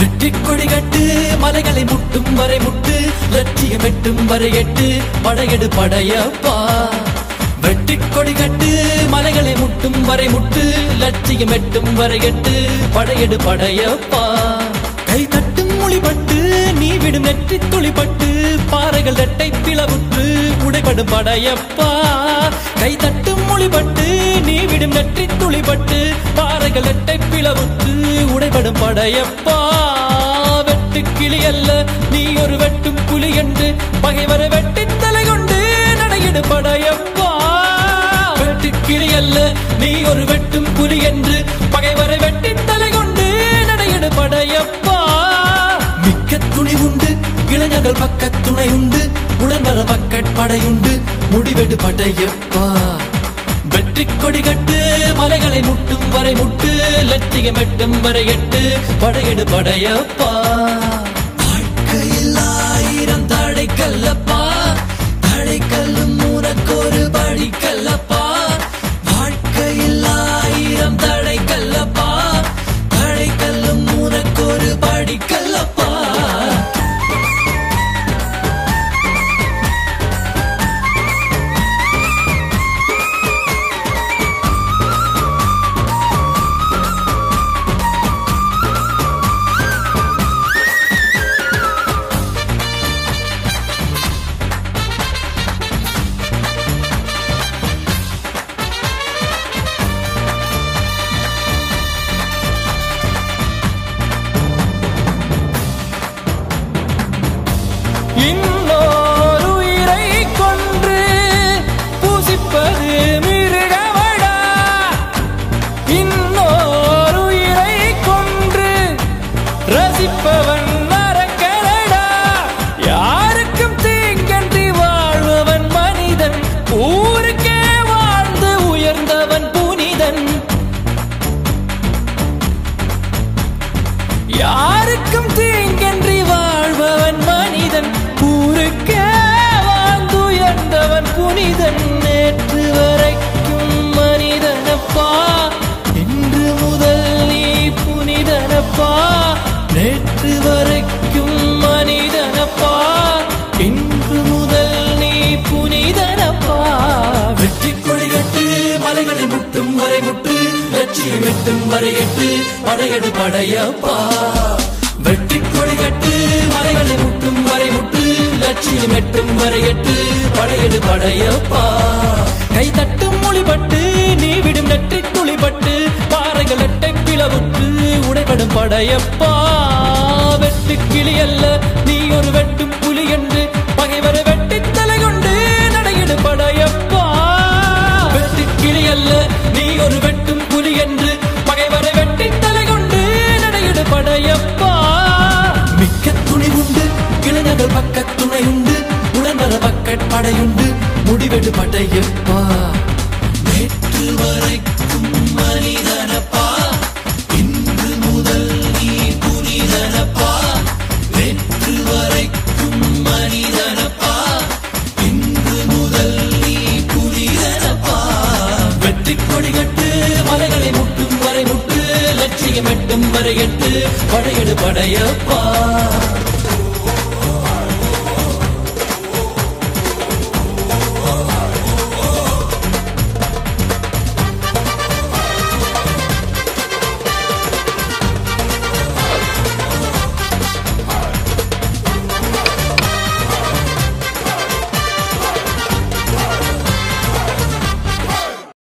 வெற்றி கொடி கட்டு மலைகளை முட்டும் வரை முட்டு லட்சியம் எட்டும் வரை எட்டு படையெடு படையப்பா. வெற்றி கொடி கட்டு மலைகளை முட்டும் வரை முட்டு லட்சியம் எட்டும் வரை எட்டு படையெடு படையப்பா. கை தட்டும் மொழிபட்டு நீ விடும் நெற்றி துளிப்பட்டு பாறைகள் ரெட்டை பிளவுற்று உடைபடும் படையப்பா. கை தட்டும் மொழிபட்டு நீ விடும் நெற்றி துளிப்பட்டு பாறைகள் ரெட்டை பிளவுற்று உடைபடும் படையப்பா. அல்ல. நீ ஒரு வெட்டும் புலி என்று பகைவர வெட்டின் தலை கொண்டு நடையிடு படையப்பா வெட்டு கிளி அல்ல. நீ ஒரு வெட்டும் புலி என்று பகைவர வெட்டின் தலை கொண்டு நடையிடு படையப்பா மிக்க துணி உண்டு இளைஞர்கள் பக்க துணை உண்டு உடன்வர பக்கட் படையுண்டு முடிவெடு படையப்பா வெற்றி கொடி கட்டு மலைகளை முட்டும் வரை முட்டு லட்சியம் எட்டும் வரை எட்டு படையெடு படையப்பா தடை கல்லப்பா தடை படிக்கல்லப்பா ரசிப்பவன் முட்டு லட்சியம் எட்டும் வரை படையடு படையெடு படையப்பா வெற்றி கொடிகட்டு மலைகளை முட்டும் வரை முட்டு லட்சியம் எட்டும் வரை படையடு படையப்பா. கை தட்டும் மொழிபட்டு நீ விடும் நெற்றி துளிபட்டு பாறைகள் எட்டை பிளவுற்று உடைபடும் படையப்பா. வெட்டு கிளி அல்ல நீ ஒரு வெட்டு கிளி அல்ல. நீ ஒரு வெட்டும் புலி என்று பகைவரை வெட்டி தலை கொண்டு நடையிடு படையப்பா மிக்க துணி உண்டு இளைஞர்கள் பக்க துணை உண்டு உடனர பக்கட் படையுண்டு முடிவெடு படையப்பா நேற்று வரைக்கும் வரை எட்டு படையெடு படையப்பா.